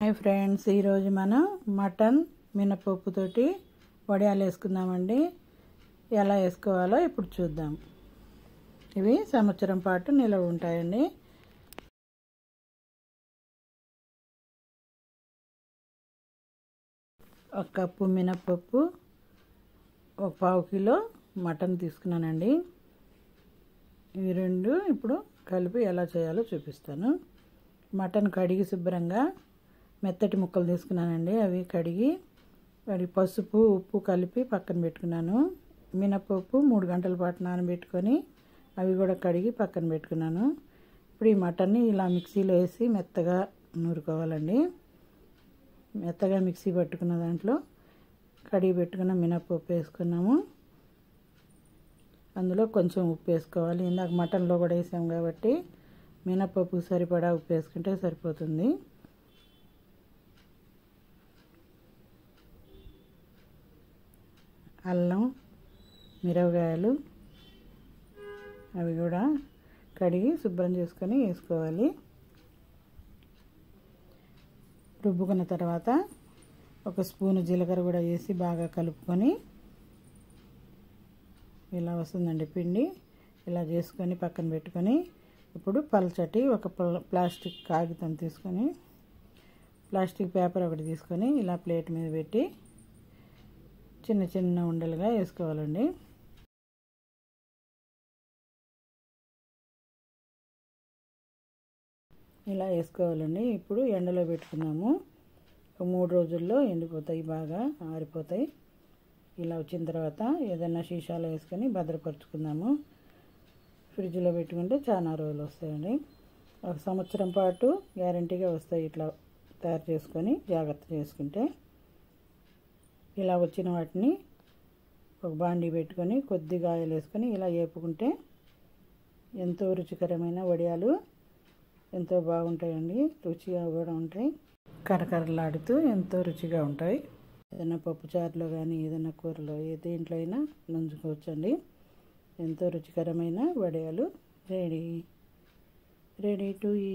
Hi friends ఈరోజు మనం mutton మినపప్పుతోటి వడియాలు వేసుకుందామండి. ఎలా వేసుకోవాలో ఇప్పుడు చూద్దాం. ఇవి సంవత్సరం పాటు నిలవ ఉంటాయండి. ఒక కప్పు మినపప్పు ఒక పావు కిలో మటన్ తీసుకున్నానండి. ఇవి రెండు ఇప్పుడు కలిపి ఎలా చేయాలో చూపిస్తాను. మటన్ కడిగి శుభ్రంగా మెత్తటి ముక్కలు తీసుకున్నానండి. అవి కడిగి వాడి పసుపు ఉప్పు కలిపి పక్కన పెట్టుకున్నాను. మినపప్పు మూడు గంటల పాటు నానబెట్టుకొని అవి కూడా కడిగి పక్కన పెట్టుకున్నాను. ఇప్పుడు ఈ మటన్ని ఇలా మిక్సీలో వేసి మెత్తగా నూరుకోవాలండి. మెత్తగా మిక్సీ పట్టుకున్న దాంట్లో కడిగి పెట్టుకున్న మినపప్పు వేసుకున్నాము. అందులో కొంచెం ఉప్పు వేసుకోవాలి. ఇందాక మటన్లో కూడా వేసాం కాబట్టి మినపప్పు సరిపడా ఉప్పు వేసుకుంటే సరిపోతుంది. అల్లం మిరపకాయలు అవి కూడా కడిగి శుభ్రం చేసుకొని వేసుకోవాలి. రుబ్బుకున్న తర్వాత ఒక స్పూను జీలకర్ర కూడా వేసి బాగా కలుపుకొని ఇలా వస్తుందండి పిండి. ఇలా చేసుకొని పక్కన పెట్టుకొని ఇప్పుడు పల్చటి ఒక ప్లాస్టిక్ కాగితం తీసుకొని ప్లాస్టిక్ పేపర్ ఒకటి తీసుకొని ఇలా ప్లేట్ మీద పెట్టి చిన్న చిన్న ఉండలుగా వేసుకోవాలండి. ఇలా వేసుకోవాలండి. ఇప్పుడు ఎండలో పెట్టుకున్నాము. ఒక మూడు రోజుల్లో ఎండిపోతాయి బాగా ఆరిపోతాయి. ఇలా వచ్చిన తర్వాత ఏదైనా సీసాలో వేసుకొని భద్రపరుచుకుందాము. ఫ్రిడ్జ్లో పెట్టుకుంటే చాలా రోజులు వస్తాయండి. ఒక సంవత్సరం పాటు గ్యారంటీగా వస్తాయి ఇట్లా తయారు చేసుకొని జాగ్రత్త చేసుకుంటే. ఇలా వచ్చిన వాటిని ఒక బాండీ పెట్టుకొని కొద్దిగా ఆయిల్ వేసుకొని ఇలా వేపుకుంటే ఎంతో రుచికరమైన వడియాలు ఎంతో బాగుంటాయండి రుచిగా కూడా ఉంటాయి. కరకరలాడుతూ ఎంతో రుచిగా ఉంటాయి. ఏదైనా పప్పుచారులో కానీ ఏదైనా కూరలో ఏ దేంట్లో అయినా నంచుకోవచ్చండి. ఎంతో రుచికరమైన వడియాలు రెడీ. రెడీ టు ఈ